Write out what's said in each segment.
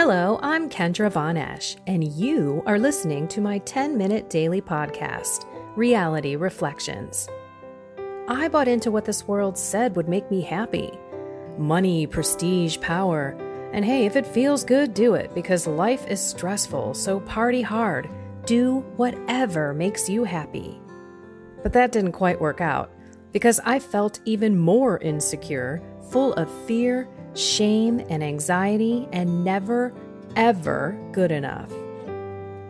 Hello, I'm Kendra Von Esh, and you are listening to my 10 minute daily podcast, Reality Reflections. I bought into what this world said would make me happy money, prestige, power. And hey, if it feels good, do it because life is stressful, so party hard. Do whatever makes you happy. But that didn't quite work out because I felt even more insecure, full of fear shame, and anxiety, and never, ever good enough.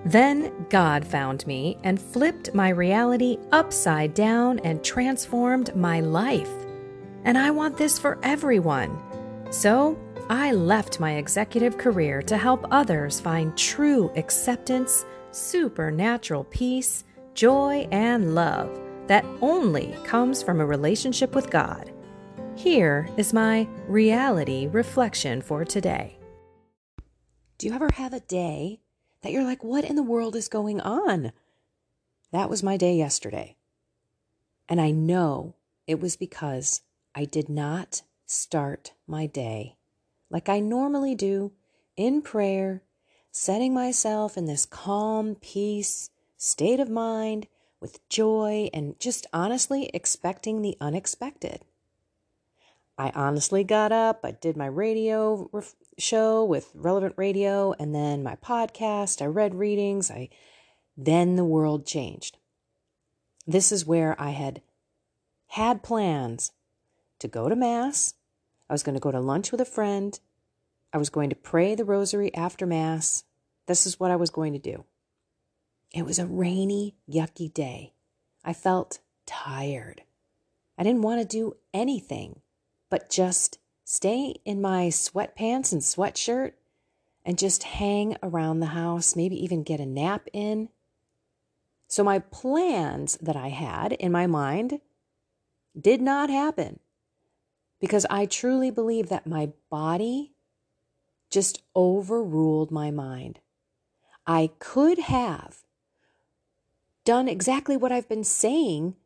Then God found me and flipped my reality upside down and transformed my life. And I want this for everyone. So I left my executive career to help others find true acceptance, supernatural peace, joy, and love that only comes from a relationship with God. Here is my reality reflection for today. Do you ever have a day that you're like, what in the world is going on? That was my day yesterday. And I know it was because I did not start my day like I normally do in prayer, setting myself in this calm, peace state of mind with joy and just honestly expecting the unexpected. I honestly got up, I did my radio ref- show with relevant radio and then my podcast, I read readings, I then the world changed. This is where I had had plans to go to mass. I was going to go to lunch with a friend. I was going to pray the rosary after mass. This is what I was going to do. It was a rainy, yucky day. I felt tired. I didn't want to do anything but just stay in my sweatpants and sweatshirt and just hang around the house, maybe even get a nap in. So, my plans that I had in my mind did not happen because I truly believe that my body just overruled my mind. I could have done exactly what I've been saying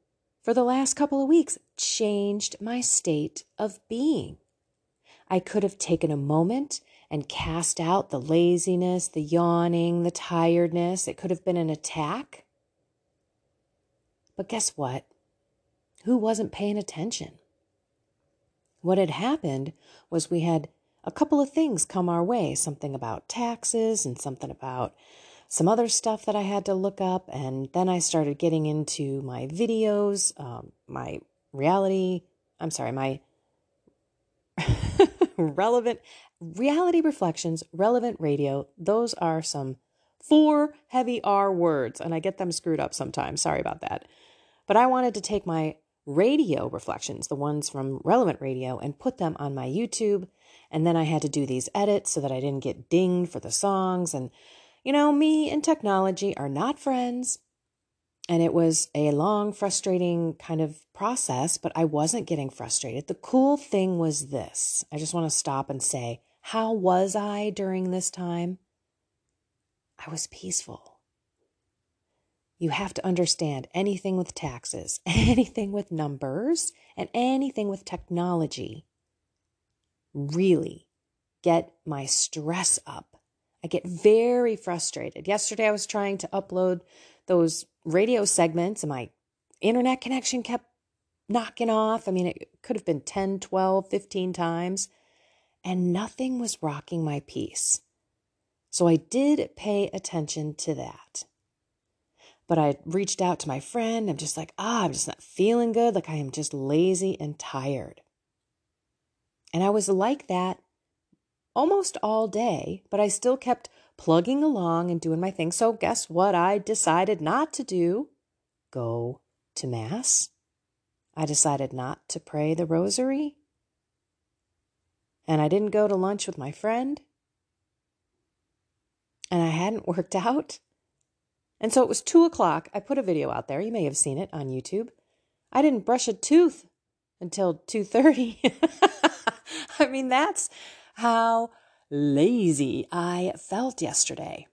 for the last couple of weeks changed my state of being. I could have taken a moment and cast out the laziness, the yawning, the tiredness. It could have been an attack. But guess what? Who wasn't paying attention? What had happened was we had a couple of things come our way something about taxes and something about some other stuff that I had to look up. And then I started getting into my videos, um, my reality, I'm sorry, my relevant reality reflections, relevant radio. Those are some four heavy R words, and I get them screwed up sometimes. Sorry about that. But I wanted to take my radio reflections, the ones from relevant radio, and put them on my YouTube. And then I had to do these edits so that I didn't get dinged for the songs. And you know, me and technology are not friends. And it was a long, frustrating kind of process, but I wasn't getting frustrated. The cool thing was this I just want to stop and say, how was I during this time? I was peaceful. You have to understand anything with taxes, anything with numbers, and anything with technology really get my stress up I get very frustrated. Yesterday, I was trying to upload those radio segments, and my internet connection kept knocking off. I mean, it could have been 10, 12, 15 times, and nothing was rocking my peace. So I did pay attention to that. But I reached out to my friend. I'm just like, ah, I'm just not feeling good. Like I am just lazy and tired. And I was like that almost all day, but I still kept plugging along and doing my thing. So, guess what? I decided not to do go to Mass. I decided not to pray the rosary. And I didn't go to lunch with my friend. And I hadn't worked out. And so it was two o'clock. I put a video out there. You may have seen it on YouTube. I didn't brush a tooth until 2:30. I mean, that's how lazy I felt yesterday.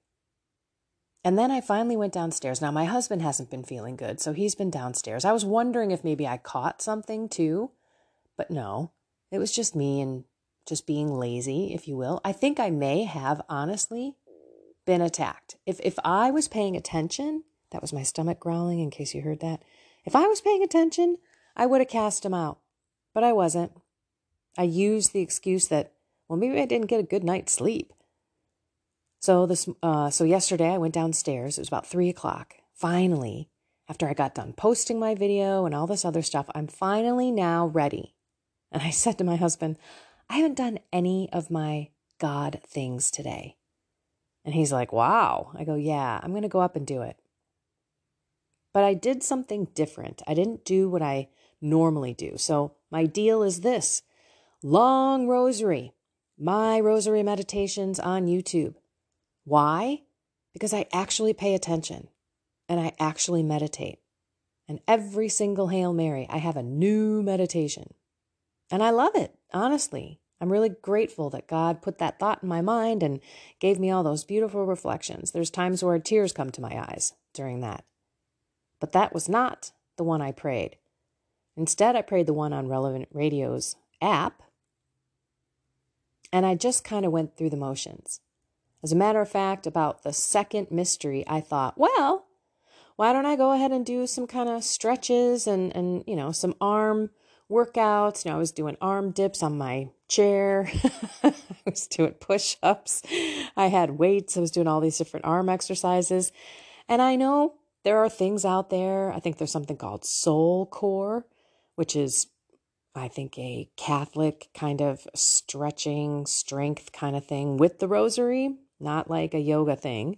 And then I finally went downstairs. Now, my husband hasn't been feeling good, so he's been downstairs. I was wondering if maybe I caught something too, but no, it was just me and just being lazy, if you will. I think I may have honestly been attacked. If if I was paying attention, that was my stomach growling in case you heard that. If I was paying attention, I would have cast him out. But I wasn't. I used the excuse that, well, maybe I didn't get a good night's sleep. So this, uh, so yesterday I went downstairs. It was about three o'clock. Finally, after I got done posting my video and all this other stuff, I'm finally now ready. And I said to my husband, I haven't done any of my God things today. And he's like, Wow. I go, Yeah, I'm going to go up and do it. But I did something different. I didn't do what I normally do. So my deal is this long rosary, my rosary meditations on YouTube. Why? Because I actually pay attention and I actually meditate. And every single Hail Mary, I have a new meditation. And I love it, honestly. I'm really grateful that God put that thought in my mind and gave me all those beautiful reflections. There's times where tears come to my eyes during that. But that was not the one I prayed. Instead, I prayed the one on Relevant Radio's app, and I just kind of went through the motions. As a matter of fact, about the second mystery, I thought, well, why don't I go ahead and do some kind of stretches and, and you know, some arm workouts? You know, I was doing arm dips on my chair, I was doing push ups, I had weights, I was doing all these different arm exercises. And I know there are things out there. I think there's something called SoulCore, which is, I think, a Catholic kind of stretching strength kind of thing with the rosary, not like a yoga thing.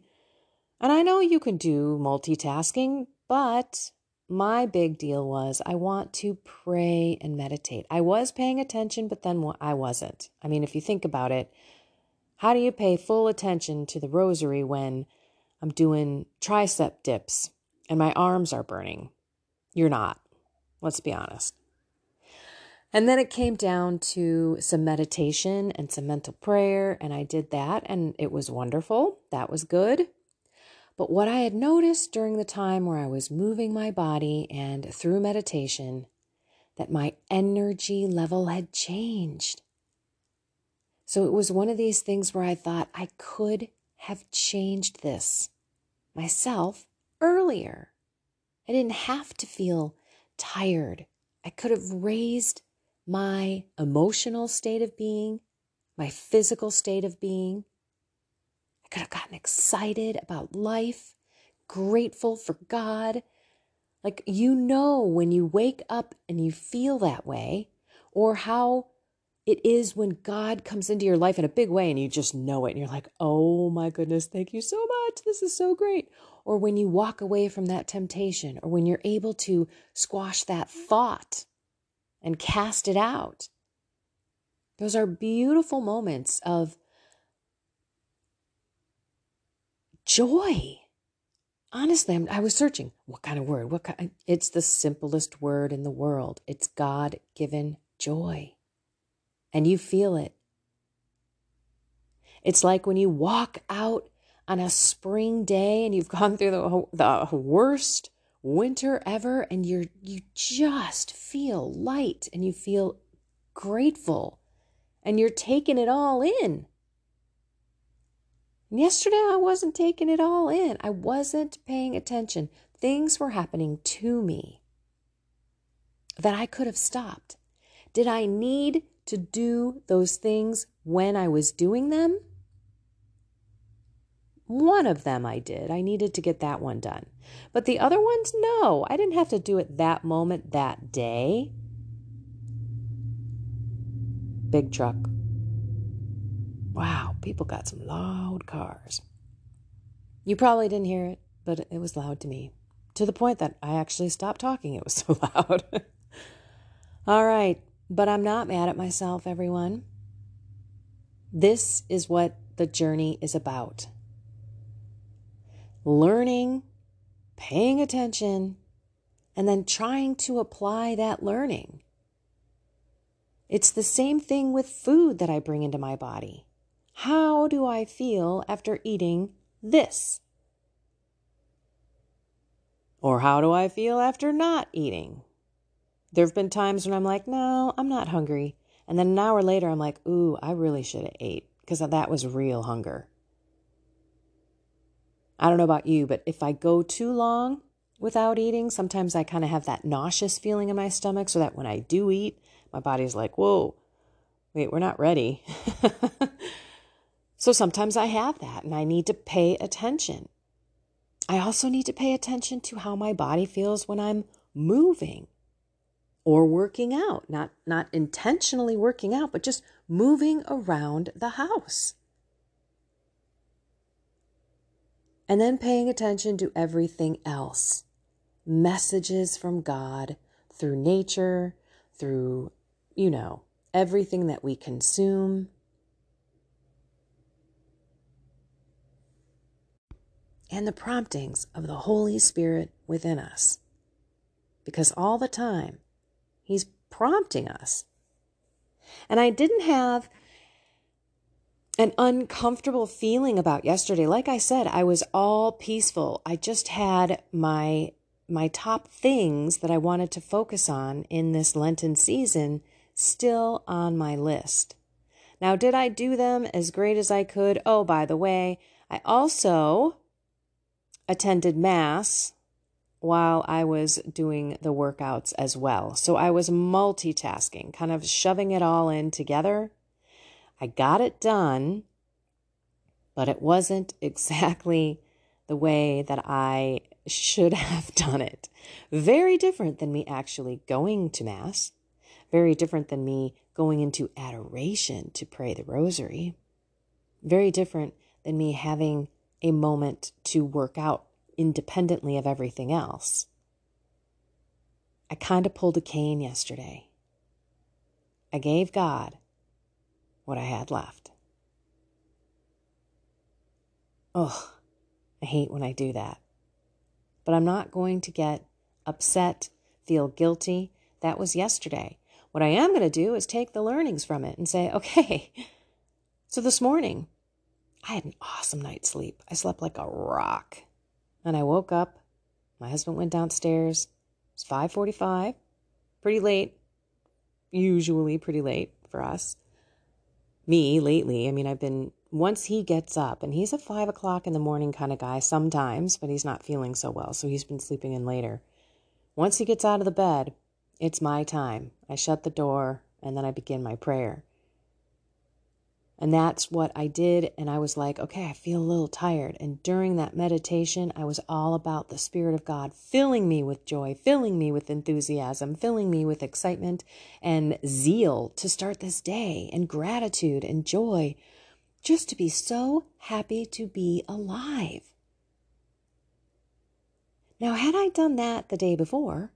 And I know you can do multitasking, but my big deal was I want to pray and meditate. I was paying attention, but then I wasn't. I mean, if you think about it, how do you pay full attention to the rosary when I'm doing tricep dips and my arms are burning. You're not. Let's be honest. And then it came down to some meditation and some mental prayer, and I did that, and it was wonderful. That was good. But what I had noticed during the time where I was moving my body and through meditation, that my energy level had changed. So it was one of these things where I thought I could have changed this myself earlier. I didn't have to feel tired. I could have raised my emotional state of being, my physical state of being. I could have gotten excited about life, grateful for God. Like, you know, when you wake up and you feel that way, or how it is when God comes into your life in a big way and you just know it and you're like, oh my goodness, thank you so much. This is so great. Or when you walk away from that temptation, or when you're able to squash that thought and cast it out. Those are beautiful moments of joy. Honestly, I'm, i was searching what kind of word? What kind? It's the simplest word in the world. It's God given joy and you feel it. It's like when you walk out on a spring day and you've gone through the, the worst winter ever and you're you just feel light and you feel grateful and you're taking it all in. Yesterday I wasn't taking it all in. I wasn't paying attention. Things were happening to me that I could have stopped. Did I need to do those things when I was doing them? One of them I did. I needed to get that one done. But the other ones, no, I didn't have to do it that moment, that day. Big truck. Wow, people got some loud cars. You probably didn't hear it, but it was loud to me. To the point that I actually stopped talking. It was so loud. All right, but I'm not mad at myself, everyone. This is what the journey is about learning, paying attention, and then trying to apply that learning. It's the same thing with food that I bring into my body. How do I feel after eating this? Or how do I feel after not eating? There have been times when I'm like, no, I'm not hungry. And then an hour later, I'm like, ooh, I really should have ate because that was real hunger. I don't know about you, but if I go too long without eating, sometimes I kind of have that nauseous feeling in my stomach so that when I do eat, my body's like, whoa, wait, we're not ready. so sometimes I have that and I need to pay attention. I also need to pay attention to how my body feels when I'm moving or working out, not, not intentionally working out, but just moving around the house. And then paying attention to everything else messages from God through nature, through, you know, everything that we consume. And the promptings of the Holy Spirit within us. Because all the time, He's prompting us. And I didn't have an uncomfortable feeling about yesterday. Like I said, I was all peaceful. I just had my my top things that I wanted to focus on in this Lenten season still on my list. Now, did I do them as great as I could? Oh, by the way, I also attended Mass while I was doing the workouts as well. So I was multitasking, kind of shoving it all in together. I got it done, but it wasn't exactly the way that I should have done it. Very different than me actually going to Mass, very different than me going into adoration to pray the rosary, very different than me having a moment to work out independently of everything else. I kind of pulled a Cain yesterday. I gave God what I had left. Ugh, I hate when I do that. But I'm not going to get upset, feel guilty. That was yesterday. What I am going to do is take the learnings from it and say, okay, so this morning, I had an awesome night's sleep. I slept like a rock. And I woke up. My husband went downstairs. It was 5:45, pretty late. Usually pretty late for us. Me lately, I mean, I've been once he gets up, and he's a five o'clock in the morning kind of guy sometimes, but he's not feeling so well, so he's been sleeping in later. Once he gets out of the bed, it's my time. I shut the door and then I begin my prayer. And that's what I did. And I was like, okay, I feel a little tired. And during that meditation, I was all about the Spirit of God filling me with joy, filling me with enthusiasm, filling me with excitement and zeal to start this day, and gratitude and joy, just to be so happy to be alive. Now, had I done that the day before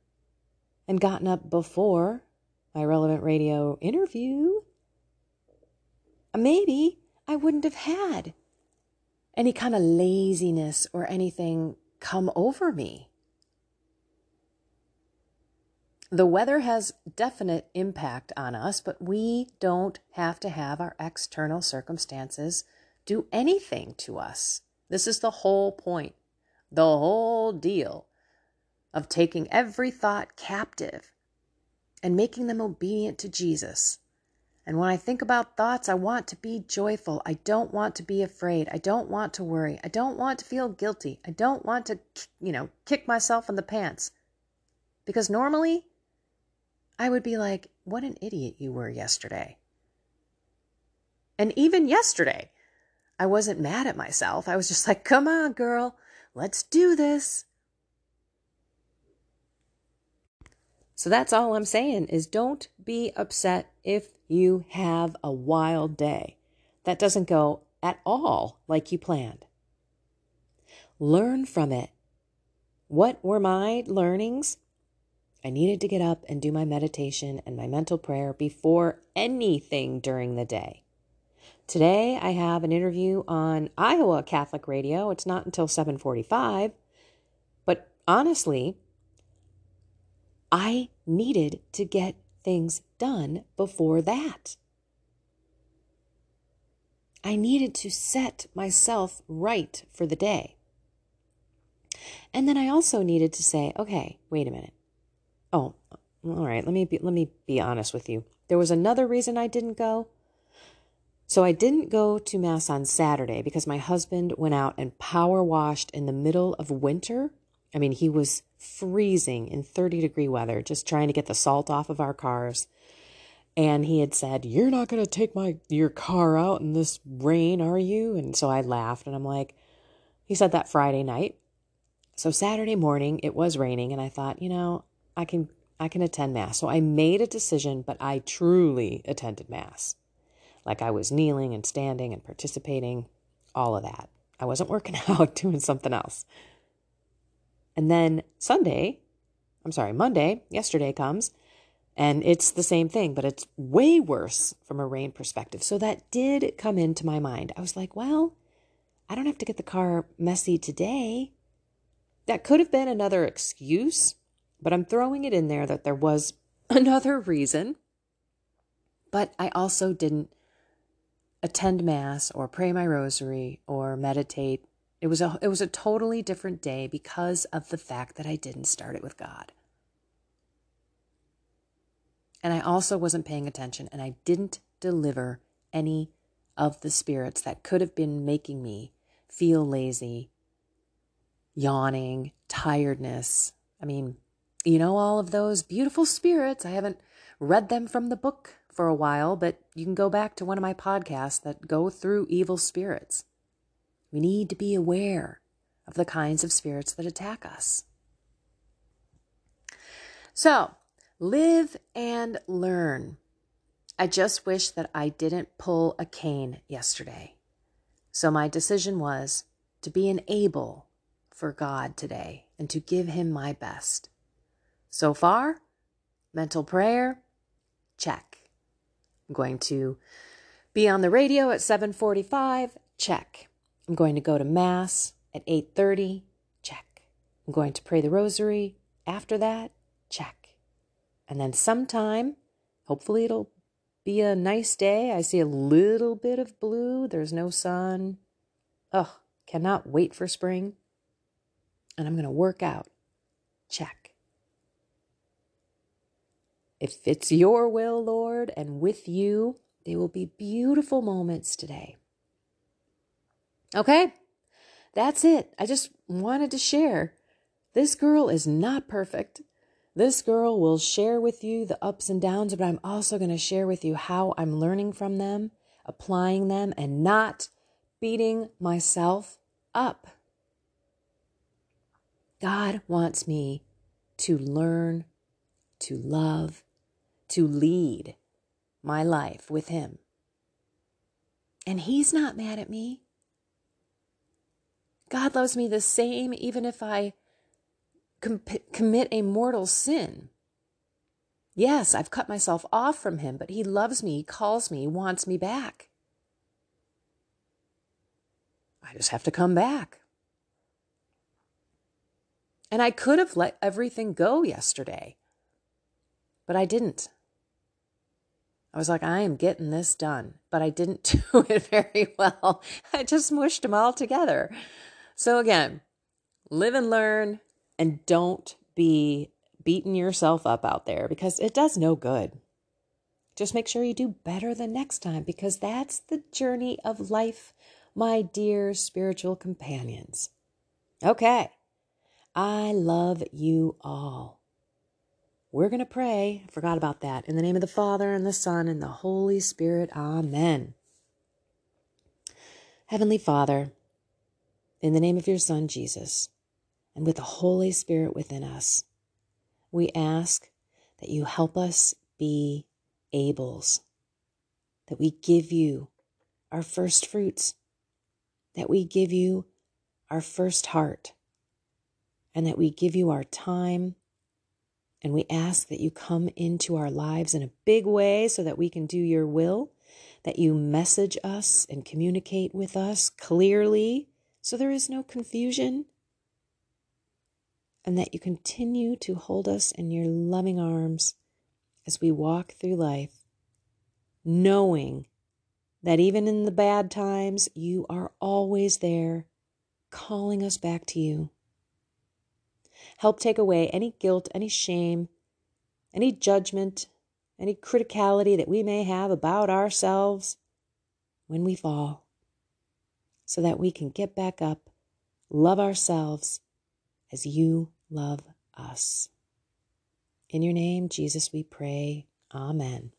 and gotten up before my relevant radio interview, Uh, maybe I wouldn't have had any kind of laziness or anything come over me. The weather has definite impact on us, but we don't have to have our external circumstances do anything to us. This is the whole point, the whole deal of taking every thought captive and making them obedient to Jesus. And when I think about thoughts, I want to be joyful. I don't want to be afraid. I don't want to worry. I don't want to feel guilty. I don't want to, you know, kick myself in the pants. Because normally, I would be like, what an idiot you were yesterday. And even yesterday, I wasn't mad at myself. I was just like, come on, girl, let's do this. So that's all I'm saying is don't be upset if you have a wild day that doesn't go at all like you planned. Learn from it. What were my learnings? I needed to get up and do my meditation and my mental prayer before anything during the day. Today I have an interview on Iowa Catholic Radio. It's not until 7:45, but honestly, I needed to get things done before that. I needed to set myself right for the day. And then I also needed to say, okay, wait a minute. Oh, all right, let me be, let me be honest with you. There was another reason I didn't go. So I didn't go to Mass on Saturday because my husband went out and power washed in the middle of winter. I mean, he was freezing in 30 degree weather, just trying to get the salt off of our cars. And he had said, You're not going to take my your car out in this rain, are you? And so I laughed and I'm like, He said that Friday night. So Saturday morning, it was raining, and I thought, you know, I can I can attend mass. So I made a decision, but I truly attended mass. Like I was kneeling and standing and participating, all of that. I wasn't working out, doing something else. And then Sunday, I'm sorry, Monday, yesterday comes, and it's the same thing, but it's way worse from a rain perspective. So that did come into my mind. I was like, well, I don't have to get the car messy today. That could have been another excuse, but I'm throwing it in there that there was another reason. But I also didn't attend mass or pray my rosary or meditate. It was a it was a totally different day because of the fact that I didn't start it with God. And I also wasn't paying attention and I didn't deliver any of the spirits that could have been making me feel lazy, yawning, tiredness. I mean, you know, all of those beautiful spirits. I haven't read them from the book for a while, but you can go back to one of my podcasts that go through evil spirits. We need to be aware of the kinds of spirits that attack us. So, live and learn. I just wish that I didn't pull a Cain yesterday. So, my decision was to be an Abel for God today and to give Him my best. So far, mental prayer, check. I'm going to be on the radio at 7:45. Check. I'm going to go to mass at 8:30. Check. I'm going to pray the rosary after that. Check. And then sometime, hopefully it'll be a nice day. I see a little bit of blue. There's no sun. Ugh, cannot wait for spring. And I'm going to work out. Check. If it's your will, Lord, and with you, they will be beautiful moments today. Okay, that's it. I just wanted to share. This girl is not perfect. This girl will share with you the ups and downs, but I'm also going to share with you how I'm learning from them, applying them, and not beating myself up. God wants me to learn, to love, to lead my life with Him. And He's not mad at me. God loves me the same even if I com- commit a mortal sin. Yes, I've cut myself off from Him, but He loves me, calls me, wants me back. I just have to come back. And I could have let everything go yesterday, but I didn't. I was like, I am getting this done, but I didn't do it very well. I just mushed them all together. So, again, live and learn and don't be beating yourself up out there because it does no good. Just make sure you do better the next time because that's the journey of life, my dear spiritual companions. Okay, I love you all. We're going to pray. I forgot about that. In the name of the Father, and the Son, and the Holy Spirit. Amen. Heavenly Father, in the name of your Son, Jesus, and with the Holy Spirit within us, we ask that you help us be Abels, that we give you our first fruits, that we give you our first heart, and that we give you our time and we ask that you come into our lives in a big way so that we can do your will, that you message us and communicate with us clearly so there is no confusion, and that you continue to hold us in your loving arms as we walk through life, knowing that even in the bad times, you are always there, calling us back to you. Help take away any guilt, any shame, any judgment, any criticality that we may have about ourselves when we fall, so that we can get back up, love ourselves as you love us. In your name, Jesus, we pray. Amen.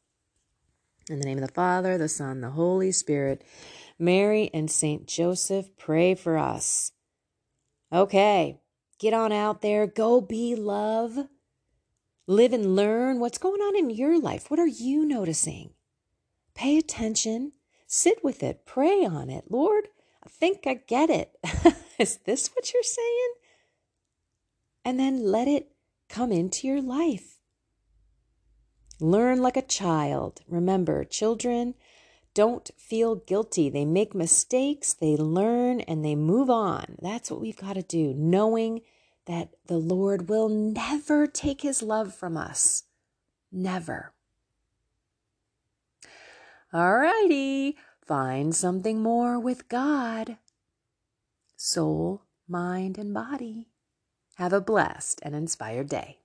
In the name of the Father, the Son, the Holy Spirit, Mary and Saint Joseph, pray for us. Okay, get on out there, go be love. Live and learn what's going on in your life. What are you noticing? Pay attention, sit with it, pray on it. Lord, Think I get it. Is this what you're saying? And then let it come into your life. Learn like a child. Remember, children don't feel guilty. They make mistakes, they learn, and they move on. That's what we've got to do, knowing that the Lord will never take his love from us. Never. All righty, find something more with God. Soul, mind, and body. Have a blessed and inspired day.